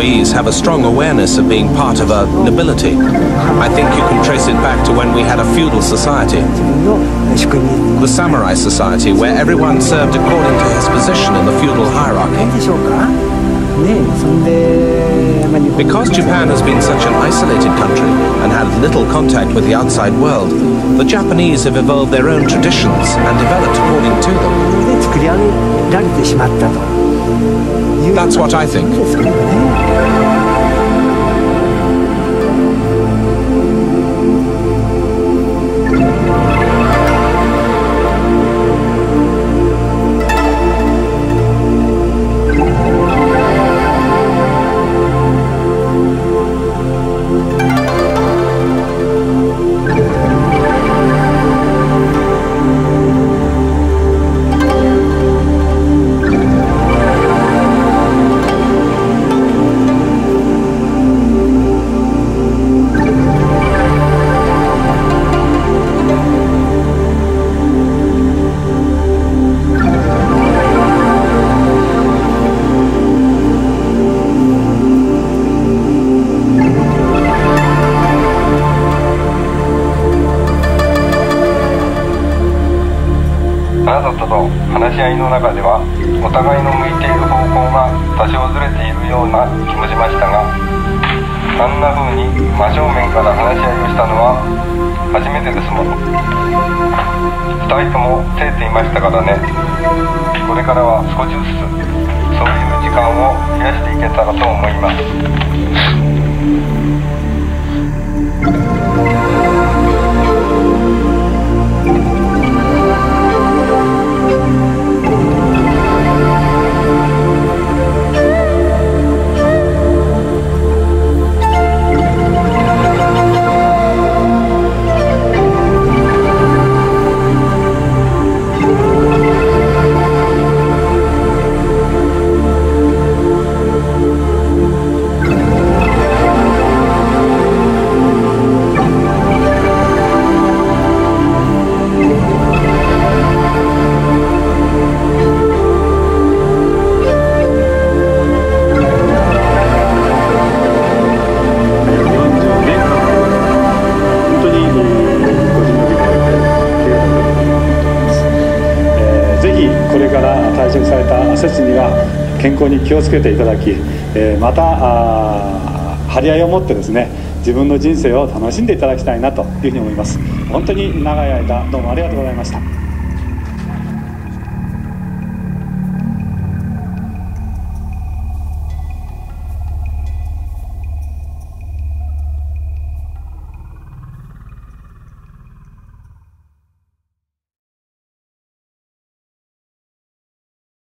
employees have a strong awareness of being part of a nobility. I think you can trace it back to when we had a feudal society. The samurai society, where everyone served according to his position in the feudal hierarchy. Because Japan has been such an isolated country and had little contact with the outside world, the Japanese have evolved their own traditions and developed according to them. That's what I think. あなたとの話し合いの中ではお互いの向いている方向が多少ずれているような気もしましたがあんな風に真正面から話し合いをしたのは初めてですもの。2人とも照れていましたからね。これからは少しずつそういう時間を増やしていけたらと思います。退職された切には健康に気をつけていただき、えまた張り合いを持ってですね自分の人生を楽しんでいただきたいなというふうに思います。本当に長い間どうもありがとうございました。